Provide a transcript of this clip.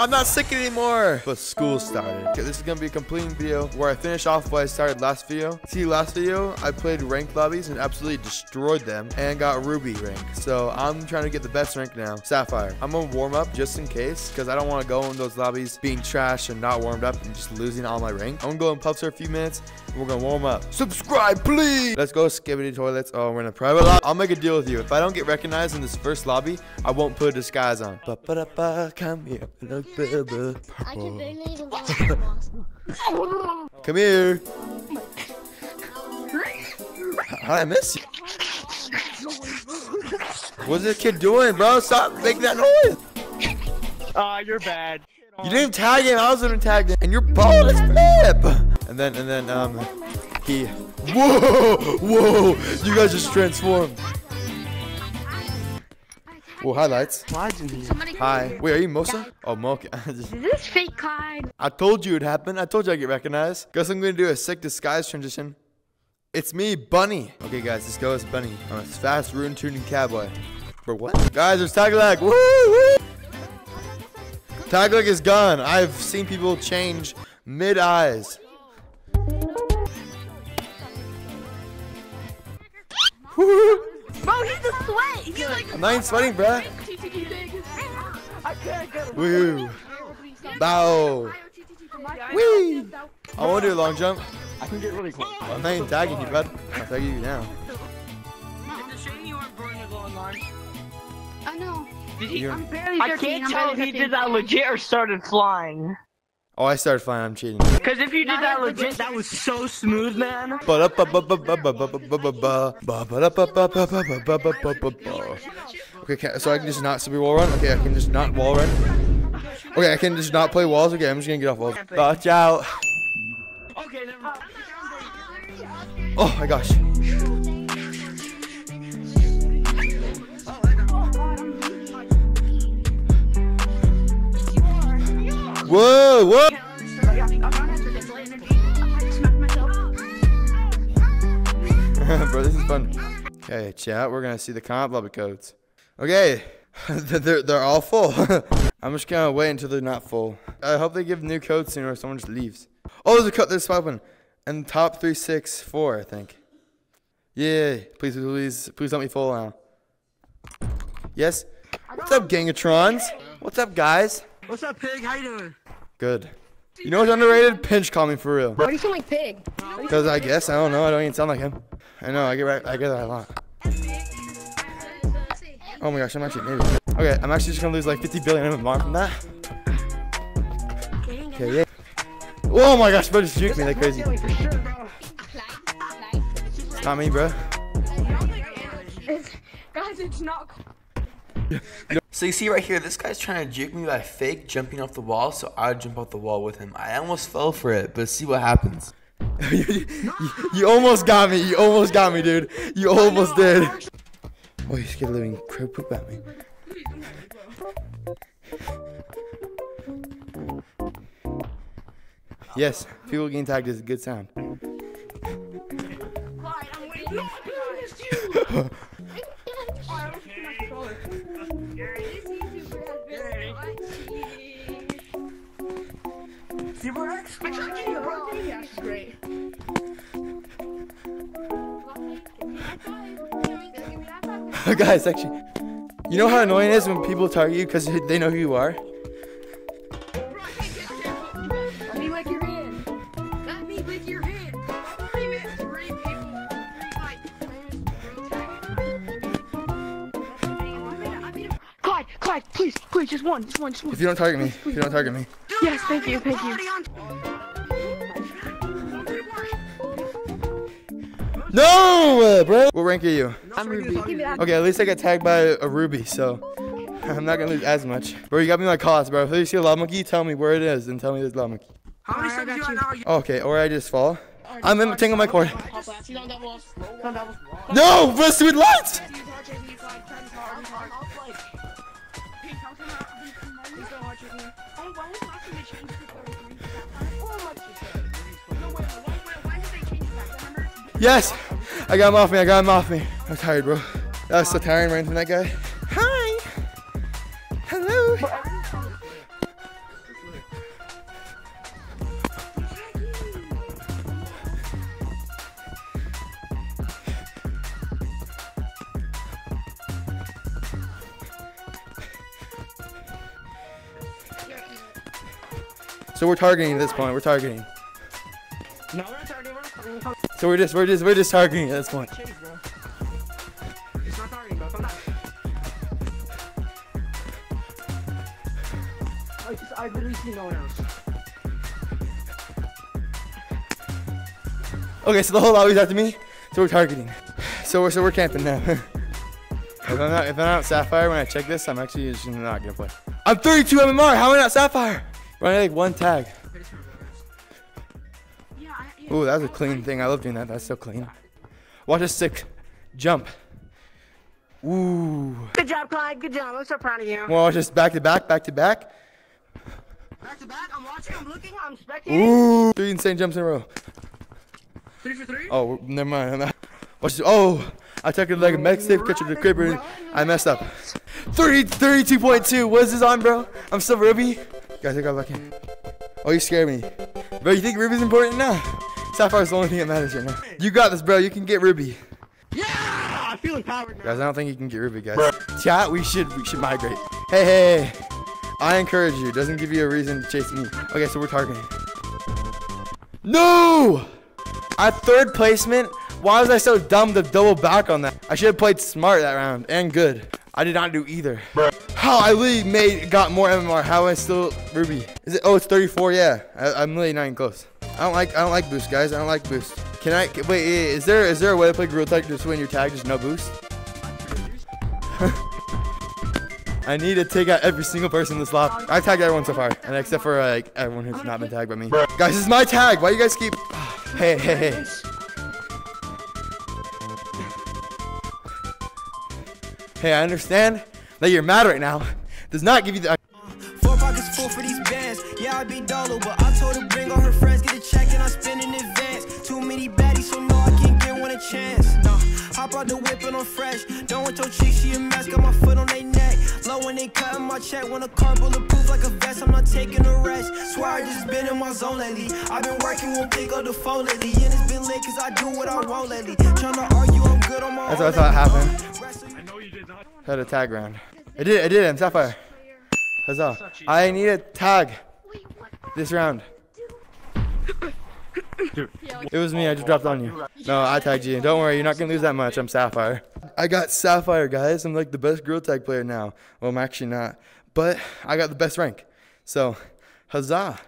I'm not sick anymore. But school started. Okay, this is gonna be a completing video where I finish off what I started last video. See, last video I played ranked lobbies and absolutely destroyed them and got ruby rank. So I'm trying to get the best rank now, sapphire. I'm gonna warm up just in case because I don't want to go in those lobbies being trash and not warmed up and just losing all my rank. I'm gonna go in pubs for a few minutes and we're gonna warm up. Subscribe, please. Let's go skibidi toilets. Oh, we're in a private lobby. I'll make a deal with you. If I don't get recognized in this first lobby, I won't put a disguise on. Ba -ba -da -ba, come here, baby. I can barely even go to the boss. Come here. Hi, I miss you. What's this kid doing, bro? Stop making that noise. Ah, you're bad. You didn't tag him. I was gonna tag him, and you're bald as flip. And then, and then, um, he. Whoa, whoa! You guys just transformed. Highlights. Somebody Hi. Wait, are you Mosa? Oh, Mocha. Is this fake Clyde? I told you it'd happen. I told you I'd get recognized. Guess I'm gonna do a sick disguise transition. It's me, Bunny. Okay, guys, let's go as Bunny. I'm a fast rune tuning cowboy. For what? Guys, there's tag lag. Woo! woo. Tag lag is gone. I've seen people change mid eyes. Woo! Bro, he's sweat. He's like. I'm not even sweating, bruh. I can't get Woo! Bow! Wee! I wanna do a long jump. I can get really close. I'm not even tagging you, bud. I'm tagging you now. It's a shame you aren't bringing it online. I know. You're- I'm barely I can't I'm tell if he did that legit or started flying. Oh, I started flying. I'm cheating. Because if you did that legit, that was so smooth, man. Okay, so I can just not super wall run. Okay, I can just not wall run. Okay, I can just not play walls. Okay, I'm just gonna get off walls. Watch out! Okay, never mind. Oh my gosh! Whoa! Whoa! Bro, this is fun. Okay, chat. We're gonna see the comp lobby codes. Okay, they're they're all full. I'm just gonna wait until they're not full. I hope they give new codes soon, or someone just leaves. Oh, there's a code. There's five one, and top three six four, I think. Yay! Please, please, please let me full now. Yes. What's up, Gangatrons? What's up, guys? What's up, pig? How you doing? Good. You know what's underrated? Pinch call me for real. Why do you sound like pig? Cause I guess I don't know. I don't even sound like him. I know. I get right. I get that a lot. Oh my gosh, I'm actually an idiot. Okay, I'm actually just gonna lose like 50 billion MMR from that. Okay, yeah. Oh my gosh, bro, just juked me like crazy. For sure, bro. It's not me, bro. Guys, it's not. So you see right here, this guy's trying to juke me by fake jumping off the wall, so I jump off the wall with him. I almost fell for it, but see what happens. you, you- you almost got me. You almost got me, dude. You almost did. Oh, you scared living crow poop at me. Yes, people getting tagged is a good sound. See, we're actually great. Guys, actually, you know how annoying it is when people target you because they know who you are? Let me lick your hand. Let me lick your hand. Clyde, Clyde, please, please, just one, just one, just one. If you don't target me, if you don't target me. Yes, thank you, thank you. No, uh, bro. What rank are you? I'm Ruby. Okay, at least I got tagged by a ruby, so I'm not gonna lose as much. Bro, you got me my cost, bro. If you see a lava monkey, tell me where it is and tell me there's lava monkey. How many subs do you have? Okay, or I just fall. I'm in tangle my cord. No, let's with lights. Yes, I got him off me. I got him off me. I'm tired, bro. That was so tiring running from that guy. So we're targeting at this point. We're targeting. No, we're not targeting. We're not targeting. So we're just we're just we're just targeting at this point. chase, bro. It's not targeting, bro. Come back. I just, I literally see no one else. Okay, so the whole lobby's after me. So we're targeting. So we're so we're camping now. if I'm not if I'm not Sapphire when I check this, I'm actually just not gonna play. I'm 32 MMR. How am I not Sapphire? Running like one tag. Yeah, I, yeah. Ooh, that was a clean thing. I love doing that. That's so clean. Watch a sick jump. Ooh. Good job, Clyde. Good job. I'm so proud of you. Well, just back to back, back to back. Back to back. I'm watching. I'm looking. I'm spectating. Ooh. Three insane jumps in a row. Three for three. Oh, never mind. I'm not. Watch this. Oh, I took it like a mech safe catch of the creeper. I messed up. 30, 32.2. What is this on, bro? I'm still Ruby. Guys, I got lucky. Oh, you scared me. Bro, you think Ruby's important? No. Sapphire's the only thing that matters right now. You got this, bro. You can get Ruby. Yeah, I feel empowered now. Guys, I don't think you can get Ruby, guys. Chat, we should we should migrate. Hey, hey, hey. I encourage you. Doesn't give you a reason to chase me. Okay, so we're targeting. No! At third placement, why was I so dumb to double back on that? I should have played smart that round and good. I did not do either. How I really made got more MMR. How I still Ruby? Is it? Oh, it's 34. Yeah, I, I'm really not even close. I don't like I don't like boost, guys. I don't like boost. Can I wait? Is there is there a way to play Gorilla Tag just when your tag just no boost? I need to take out every single person in this lap. I've tagged everyone so far, and except for like everyone who's not been tagged by me. Guys, this is my tag. Why you guys keep? Hey, hey, hey. Hey, I understand that you're mad right now. Does not give you the. Four pockets full for these bands. Yeah, I be dolo, but I told her bring all her friends, get a check and I spend in advance. Too many baddies, so no, I can't get one a chance. No, hop out the whip and I'm fresh. Don't want your chick, she a mess, got my foot on they neck. Low when they cutting my check, when a car bulletproof like a vest, I'm not taking a rest. Swear I just been in my zone lately. I've been working, won't pick up the phone lately. And it's been late cause I do what I want lately. Tryna argue, I'm good on my That's own what I thought lately. happened. Wrestle- Had a tag round. I did. I did. I'm Sapphire. Huzzah! I need a tag this round. It was me. I just dropped on you. No, I tagged you. Don't worry. You're not gonna lose that much. I'm Sapphire. I got Sapphire, guys. I'm like the best girl tag player now. Well, I'm actually not, but I got the best rank. So, huzzah!